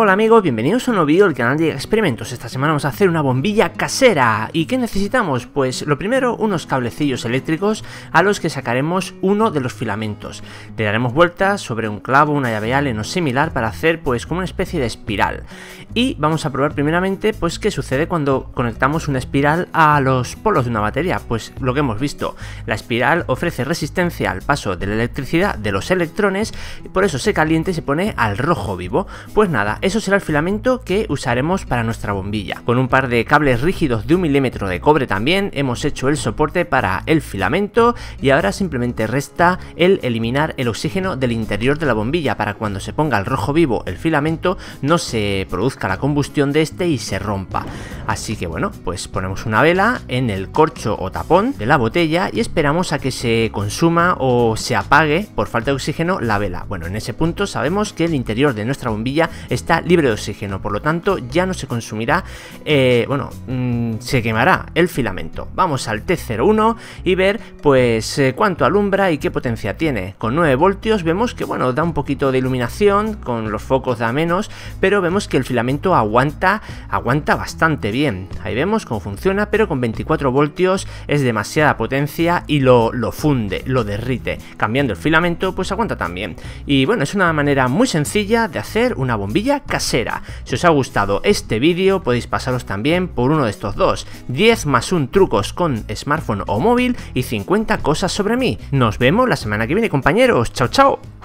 Hola amigos, bienvenidos a un nuevo vídeo del canal de Experimentos. Esta semana vamos a hacer una bombilla casera. ¿Y qué necesitamos? Pues lo primero, unos cablecillos eléctricos a los que sacaremos uno de los filamentos. Le daremos vueltas sobre un clavo, una llave allen o similar para hacer pues como una especie de espiral. Y vamos a probar primeramente pues qué sucede cuando conectamos una espiral a los polos de una batería. Pues lo que hemos visto, la espiral ofrece resistencia al paso de la electricidad de los electrones y por eso se calienta y se pone al rojo vivo. Pues nada, eso será el filamento que usaremos para nuestra bombilla. Con un par de cables rígidos de un milímetro de cobre también hemos hecho el soporte para el filamento y ahora simplemente resta el eliminar el oxígeno del interior de la bombilla para cuando se ponga al rojo vivo el filamento no se produzca la combustión de este y se rompa. Así que bueno, pues ponemos una vela en el corcho o tapón de la botella y esperamos a que se consuma o se apague por falta de oxígeno la vela. Bueno, en ese punto sabemos que el interior de nuestra bombilla está libre de oxígeno, por lo tanto ya no se consumirá, eh, bueno, mm, se quemará el filamento. Vamos al T01 y ver pues eh, cuánto alumbra y qué potencia tiene. Con 9 voltios vemos que bueno, da un poquito de iluminación, con los focos da menos, pero vemos que el filamento aguanta, aguanta bastante bien. Ahí vemos cómo funciona, pero con 24 voltios es demasiada potencia y lo, lo funde, lo derrite. Cambiando el filamento pues aguanta también. Y bueno, es una manera muy sencilla de hacer una bombilla casera. Si os ha gustado este vídeo podéis pasaros también por uno de estos dos, 10 más un trucos con smartphone o móvil y 50 cosas sobre mí. Nos vemos la semana que viene compañeros, chao chao.